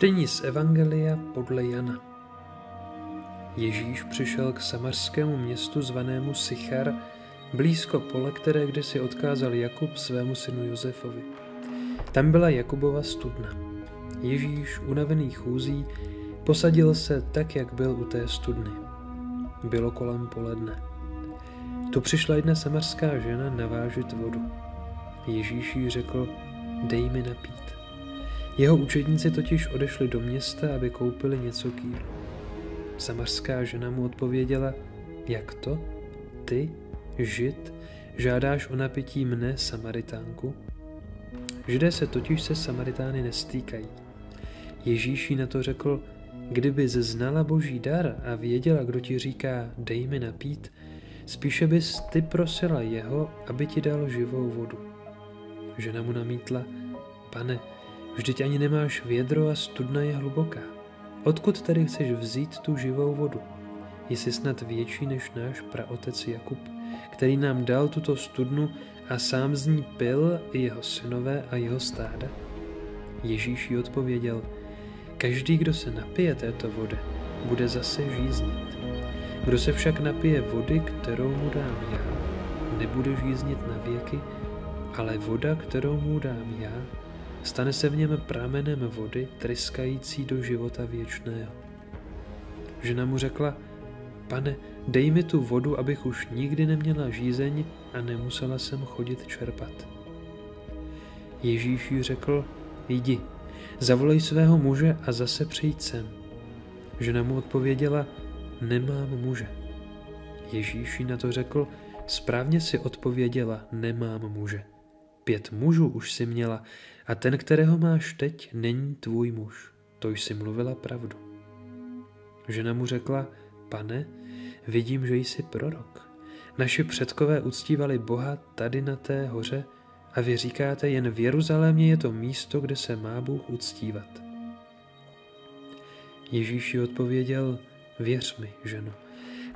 Čtení z Evangelia podle Jana. Ježíš přišel k samařskému městu zvanému Sichar, blízko pole, které kdysi odkázal Jakub svému synu Josefovi. Tam byla Jakubova studna. Ježíš, unavený chůzí, posadil se tak, jak byl u té studny. Bylo kolem poledne. Tu přišla jedna samarská žena navážit vodu. Ježíš jí řekl, dej mi napít. Jeho učedníci totiž odešli do města, aby koupili něco k jídlu. Samařská žena mu odpověděla, jak to? Ty, žid, žádáš o napití mne, Samaritánku? Židé se totiž se Samaritány nestýkají. Ježíš jí na to řekl, kdyby znala boží dar a věděla, kdo ti říká, dej mi napít, spíše bys ty prosila jeho, aby ti dal živou vodu. Žena mu namítla, pane, Vždyť ani nemáš vědro a studna je hluboká. Odkud tedy chceš vzít tu živou vodu? Jsi snad větší než náš praotec Jakub, který nám dal tuto studnu a sám z ní pil i jeho synové a jeho stáda? Ježíš jí odpověděl, každý, kdo se napije této vody, bude zase žíznit. Kdo se však napije vody, kterou mu dám já, nebude žíznit na věky, ale voda, kterou mu dám já, Stane se v něm pramenem vody, tryskající do života věčného. Žena mu řekla, pane, dej mi tu vodu, abych už nikdy neměla žízeň a nemusela jsem chodit čerpat. Ježíš jí řekl, jdi, zavolej svého muže a zase přijď sem. Žena mu odpověděla, nemám muže. Ježíš jí na to řekl, správně si odpověděla, nemám muže. Pět mužů už si měla a ten, kterého máš teď, není tvůj muž. To jsi mluvila pravdu. Žena mu řekla, pane, vidím, že jsi prorok. Naši předkové uctívali Boha tady na té hoře a vy říkáte, jen v Jeruzalémě je to místo, kde se má Bůh uctívat. Ježíš ji odpověděl, věř mi, ženo,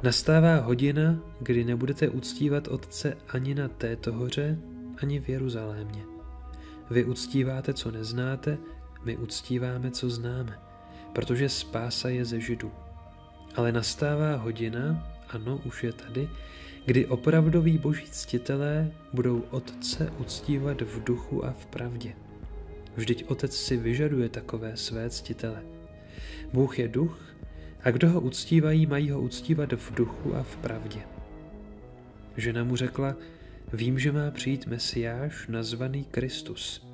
nastává hodina, kdy nebudete uctívat Otce ani na této hoře, ani v Jeruzalémě. Vy uctíváte, co neznáte, my uctíváme, co známe, protože spása je ze Židů. Ale nastává hodina, ano, už je tady, kdy opravdoví boží ctitelé budou Otce uctívat v duchu a v pravdě. Vždyť Otec si vyžaduje takové své ctitele. Bůh je duch a kdo ho uctívají, mají ho uctívat v duchu a v pravdě. Žena mu řekla, Vím, že má přijít Mesiáš nazvaný Kristus.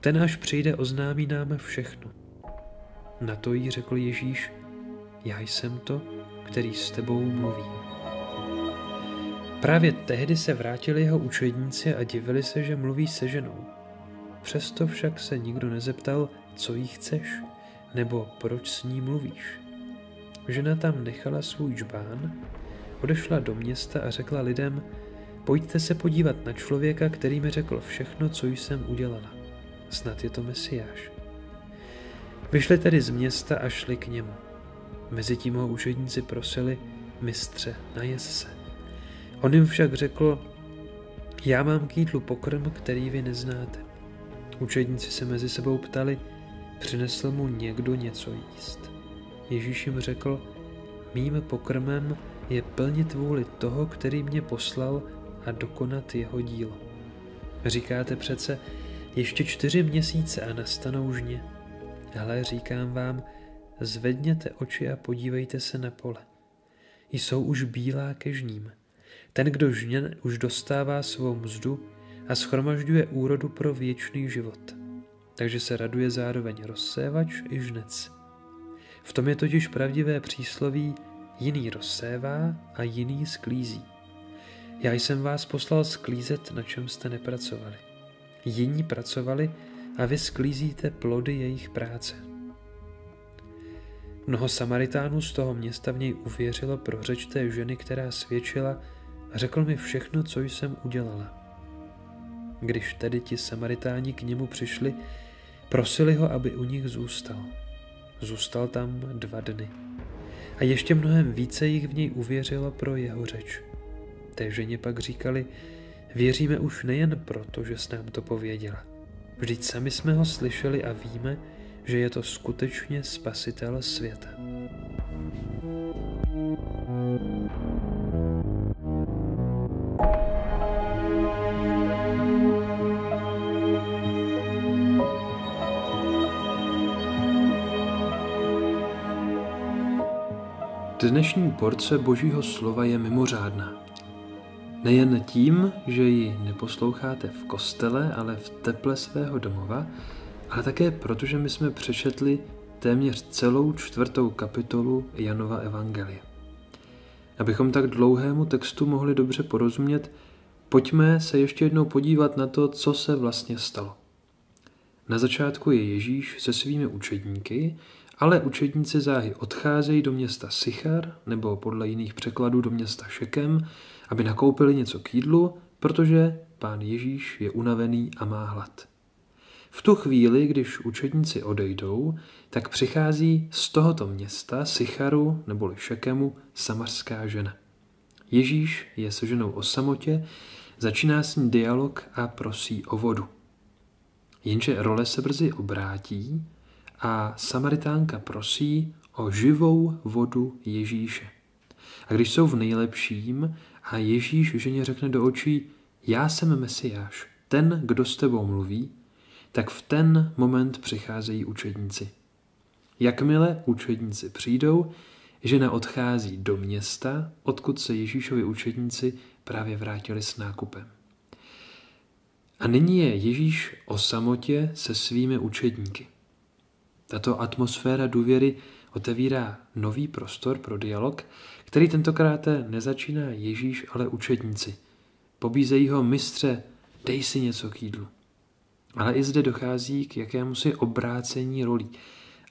Ten až přijde, oznámí nám všechno. Na to jí řekl Ježíš, já jsem to, který s tebou mluví. Právě tehdy se vrátili jeho učedníci a divili se, že mluví se ženou. Přesto však se nikdo nezeptal, co jí chceš, nebo proč s ní mluvíš. Žena tam nechala svůj čbán, odešla do města a řekla lidem, Pojďte se podívat na člověka, který mi řekl všechno, co jsem udělala. Snad je to Mesiáš. Vyšli tedy z města a šli k němu. Mezitím ho učedníci prosili, mistře, najez se. On jim však řekl, já mám k jídlu pokrm, který vy neznáte. Učedníci se mezi sebou ptali, přinesl mu někdo něco jíst. Ježíš jim řekl, mým pokrmem je plnit vůli toho, který mě poslal a dokonat jeho dílo. Říkáte přece, ještě čtyři měsíce a nastanou žně. Ale říkám vám, zvedněte oči a podívejte se na pole. Jsou už bílá ke žním. Ten, kdo žně, už dostává svou mzdu a schromažďuje úrodu pro věčný život. Takže se raduje zároveň rozsévač i žnec. V tom je totiž pravdivé přísloví jiný rozsévá a jiný sklízí. Já jsem vás poslal sklízet, na čem jste nepracovali. Jiní pracovali a vy sklízíte plody jejich práce. Mnoho Samaritánů z toho města v něj uvěřilo pro řeč té ženy, která svědčila a řekl mi všechno, co jsem udělala. Když tedy ti Samaritáni k němu přišli, prosili ho, aby u nich zůstal. Zůstal tam dva dny. A ještě mnohem více jich v něj uvěřilo pro jeho řeč. Té ženě pak říkali, věříme už nejen proto, že s nám to pověděla. Vždyť sami jsme ho slyšeli a víme, že je to skutečně spasitel světa. Dnešní porce Božího slova je mimořádná. Nejen tím, že ji neposloucháte v kostele, ale v teple svého domova, ale také proto, že my jsme přečetli téměř celou čtvrtou kapitolu Janova Evangelie. Abychom tak dlouhému textu mohli dobře porozumět, pojďme se ještě jednou podívat na to, co se vlastně stalo. Na začátku je Ježíš se svými učedníky ale učedníci záhy odcházejí do města Sichar, nebo podle jiných překladů do města Šekem, aby nakoupili něco k jídlu, protože pán Ježíš je unavený a má hlad. V tu chvíli, když učedníci odejdou, tak přichází z tohoto města, Sicharu neboli Šekemu, samarská žena. Ježíš je se ženou o samotě, začíná s ní dialog a prosí o vodu. Jenže role se brzy obrátí a Samaritánka prosí o živou vodu Ježíše. A když jsou v nejlepším a Ježíš ženě řekne do očí, já jsem Mesiáš, ten, kdo s tebou mluví, tak v ten moment přicházejí učedníci. Jakmile učedníci přijdou, žena odchází do města, odkud se Ježíšovi učedníci právě vrátili s nákupem. A nyní je Ježíš o samotě se svými učedníky. Tato atmosféra důvěry otevírá nový prostor pro dialog, který tentokrát nezačíná Ježíš, ale učedníci. Pobízejí ho mistře, dej si něco k jídlu. Ale i zde dochází k jakémusi obrácení rolí.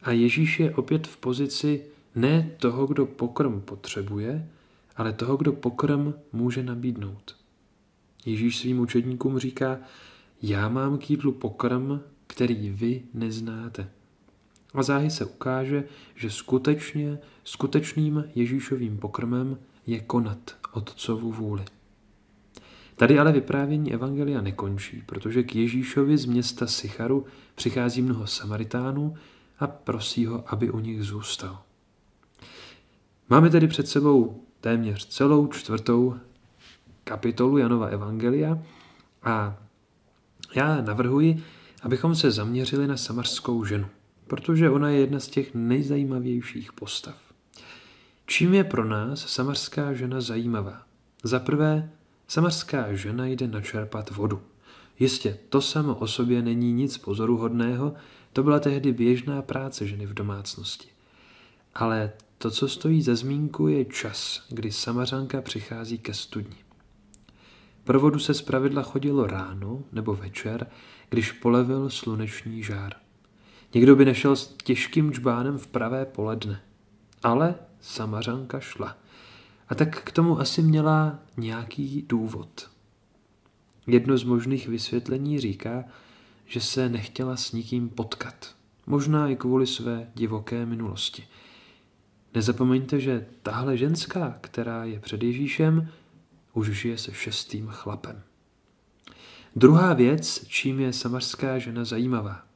A Ježíš je opět v pozici ne toho, kdo pokrm potřebuje, ale toho, kdo pokrm může nabídnout. Ježíš svým učedníkům říká, já mám k jídlu pokrm, který vy neznáte. A záhy se ukáže, že skutečně, skutečným Ježíšovým pokrmem je konat Otcovu vůli. Tady ale vyprávění Evangelia nekončí, protože k Ježíšovi z města Sicharu přichází mnoho Samaritánů a prosí ho, aby u nich zůstal. Máme tedy před sebou téměř celou čtvrtou kapitolu Janova Evangelia a já navrhuji, abychom se zaměřili na samarskou ženu protože ona je jedna z těch nejzajímavějších postav. Čím je pro nás samarská žena zajímavá? Za prvé, samarská žena jde načerpat vodu. Jistě, to samo o sobě není nic pozoruhodného, to byla tehdy běžná práce ženy v domácnosti. Ale to, co stojí za zmínku, je čas, kdy samařanka přichází ke studni. Pro vodu se zpravidla chodilo ráno nebo večer, když polevil sluneční žár. Někdo by nešel s těžkým džbánem v pravé poledne. Ale samařanka šla. A tak k tomu asi měla nějaký důvod. Jedno z možných vysvětlení říká, že se nechtěla s nikým potkat. Možná i kvůli své divoké minulosti. Nezapomeňte, že tahle ženská, která je před Ježíšem, už žije se šestým chlapem. Druhá věc, čím je samarská žena zajímavá.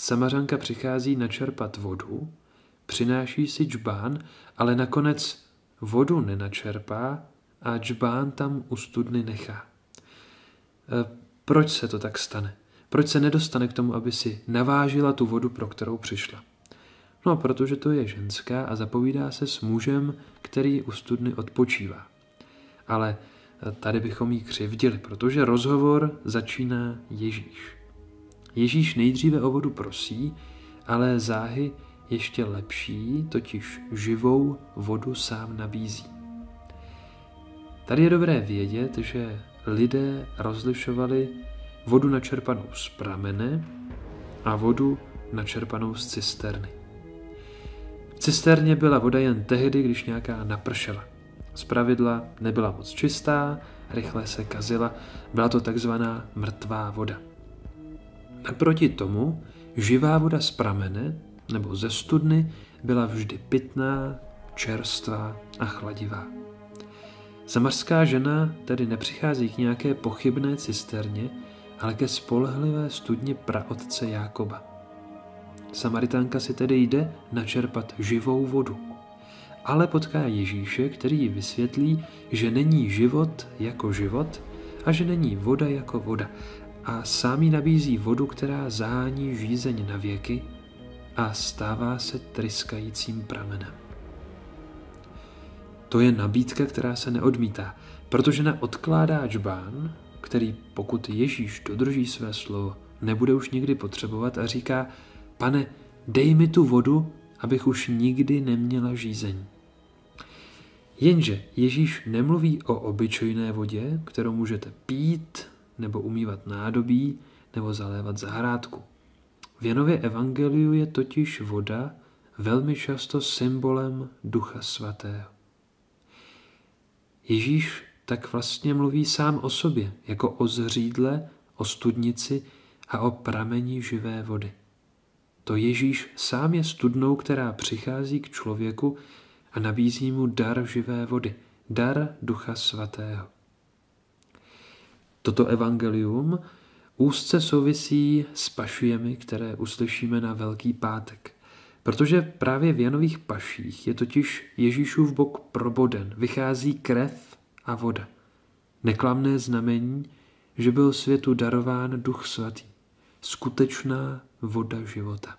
Samařanka přichází načerpat vodu, přináší si džbán, ale nakonec vodu nenačerpá a džbán tam u studny nechá. E, proč se to tak stane? Proč se nedostane k tomu, aby si navážila tu vodu, pro kterou přišla? No, protože to je ženská a zapovídá se s mužem, který u studny odpočívá. Ale tady bychom jí křivdili, protože rozhovor začíná Ježíš. Ježíš nejdříve o vodu prosí, ale záhy ještě lepší, totiž živou vodu sám nabízí. Tady je dobré vědět, že lidé rozlišovali vodu načerpanou z pramene a vodu načerpanou z cisterny. V cisterně byla voda jen tehdy, když nějaká napršela. Z pravidla nebyla moc čistá, rychle se kazila, byla to takzvaná mrtvá voda. Naproti tomu živá voda z pramene nebo ze studny byla vždy pitná, čerstvá a chladivá. Samarská žena tedy nepřichází k nějaké pochybné cisterně, ale ke spolehlivé studni praotce Jákoba. Samaritánka si tedy jde načerpat živou vodu. Ale potká Ježíše, který ji vysvětlí, že není život jako život a že není voda jako voda. A sám jí nabízí vodu, která zahání žízeň na věky a stává se tryskajícím pramenem. To je nabídka, která se neodmítá, protože na odkládá čbán, který pokud Ježíš dodrží své slovo, nebude už nikdy potřebovat a říká, pane, dej mi tu vodu, abych už nikdy neměla žízeň. Jenže Ježíš nemluví o obyčejné vodě, kterou můžete pít, nebo umývat nádobí, nebo zalévat zahrádku. V Janově evangeliu je totiž voda velmi často symbolem Ducha Svatého. Ježíš tak vlastně mluví sám o sobě, jako o zřídle, o studnici a o pramení živé vody. To Ježíš sám je studnou, která přichází k člověku a nabízí mu dar živé vody, dar Ducha Svatého. Toto evangelium úzce souvisí s pašujemi, které uslyšíme na Velký pátek. Protože právě v Janových paších je totiž Ježíšův bok proboden, vychází krev a voda. Neklamné znamení, že byl světu darován Duch Svatý, skutečná voda života.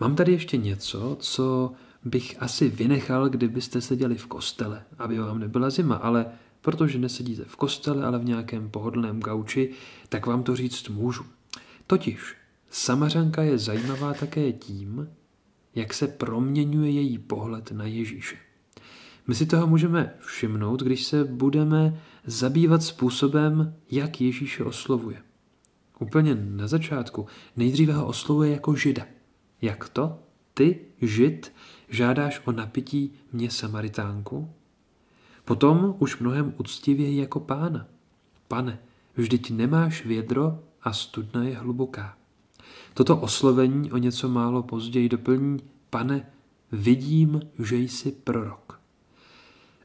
Mám tady ještě něco, co bych asi vynechal, kdybyste seděli v kostele, aby vám nebyla zima, ale protože nesedíte v kostele, ale v nějakém pohodlném gauči, tak vám to říct můžu. Totiž Samařanka je zajímavá také tím, jak se proměňuje její pohled na Ježíše. My si toho můžeme všimnout, když se budeme zabývat způsobem, jak Ježíše oslovuje. Úplně na začátku nejdříve ho oslovuje jako žida. Jak to? Ty, žid, žádáš o napití mě Samaritánku? Potom už mnohem uctivěji jako pána. Pane, vždyť nemáš vědro a studna je hluboká. Toto oslovení o něco málo později doplní, pane, vidím, že jsi prorok.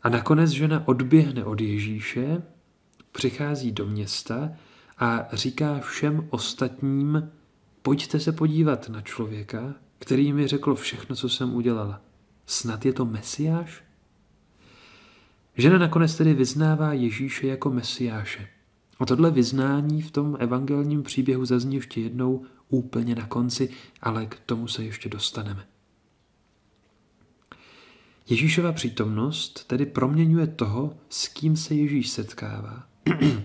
A nakonec žena odběhne od Ježíše, přichází do města a říká všem ostatním, pojďte se podívat na člověka, který mi řekl všechno, co jsem udělala. Snad je to Mesiáš? Žena nakonec tedy vyznává Ježíše jako Mesiáše. A tohle vyznání v tom evangelním příběhu zazní ještě jednou úplně na konci, ale k tomu se ještě dostaneme. Ježíšova přítomnost tedy proměňuje toho, s kým se Ježíš setkává.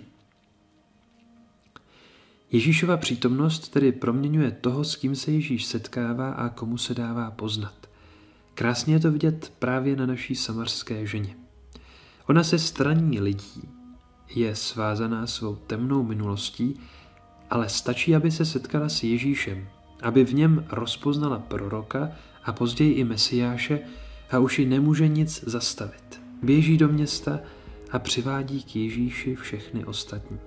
Ježíšova přítomnost tedy proměňuje toho, s kým se Ježíš setkává a komu se dává poznat. Krásně je to vidět právě na naší samarské ženě. Ona se straní lidí, je svázaná svou temnou minulostí, ale stačí, aby se setkala s Ježíšem, aby v něm rozpoznala proroka a později i Mesiáše a už ji nemůže nic zastavit. Běží do města a přivádí k Ježíši všechny ostatní.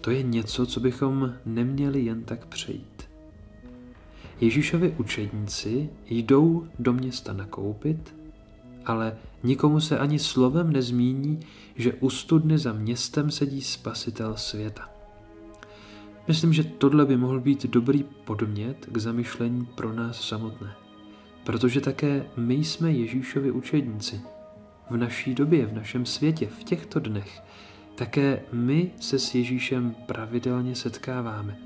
To je něco, co bychom neměli jen tak přejít. Ježíšovi učedníci jdou do města nakoupit, ale nikomu se ani slovem nezmíní, že u studny za městem sedí spasitel světa. Myslím, že tohle by mohl být dobrý podmět k zamyšlení pro nás samotné. Protože také my jsme Ježíšovi učedníci. V naší době, v našem světě, v těchto dnech, také my se s Ježíšem pravidelně setkáváme.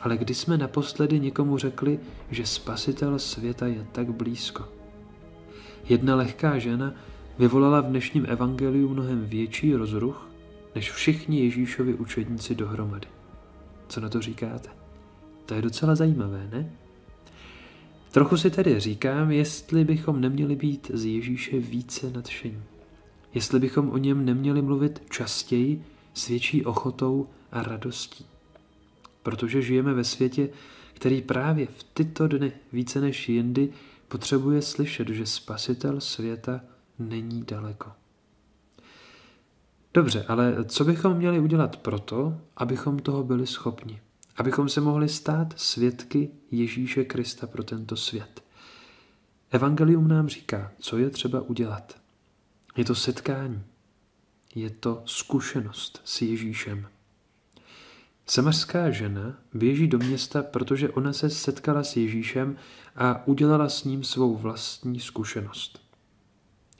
Ale kdy jsme naposledy někomu řekli, že spasitel světa je tak blízko? Jedna lehká žena vyvolala v dnešním evangeliu mnohem větší rozruch, než všichni Ježíšovi učedníci dohromady. Co na to říkáte? To je docela zajímavé, ne? Trochu si tedy říkám, jestli bychom neměli být z Ježíše více nadšení. Jestli bychom o něm neměli mluvit častěji, s větší ochotou a radostí. Protože žijeme ve světě, který právě v tyto dny více než jindy potřebuje slyšet, že spasitel světa není daleko. Dobře, ale co bychom měli udělat proto, abychom toho byli schopni? Abychom se mohli stát svědky Ježíše Krista pro tento svět. Evangelium nám říká, co je třeba udělat. Je to setkání. Je to zkušenost s Ježíšem. Samařská žena běží do města, protože ona se setkala s Ježíšem a udělala s ním svou vlastní zkušenost.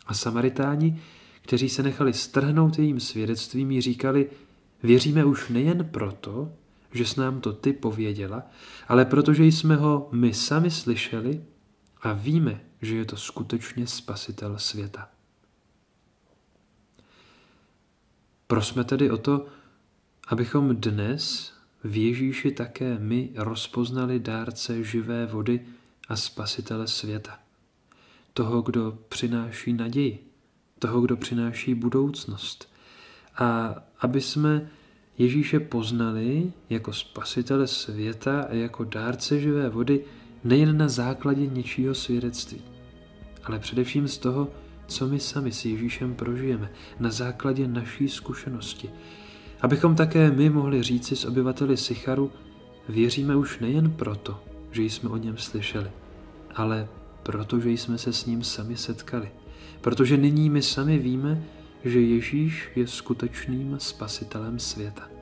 A Samaritáni, kteří se nechali strhnout jejím svědectvím, jí říkali, věříme už nejen proto, že s nám to ty pověděla, ale protože jsme ho my sami slyšeli a víme, že je to skutečně spasitel světa. Prosme tedy o to, abychom dnes v Ježíši také my rozpoznali dárce živé vody a spasitele světa. Toho, kdo přináší naději, toho, kdo přináší budoucnost. A aby jsme Ježíše poznali jako spasitele světa a jako dárce živé vody nejen na základě něčího svědectví, ale především z toho, co my sami s Ježíšem prožijeme, na základě naší zkušenosti. Abychom také my mohli říci s obyvateli Sicharu, věříme už nejen proto, že jsme o něm slyšeli, ale protože jsme se s ním sami setkali. Protože nyní my sami víme, že Ježíš je skutečným spasitelem světa.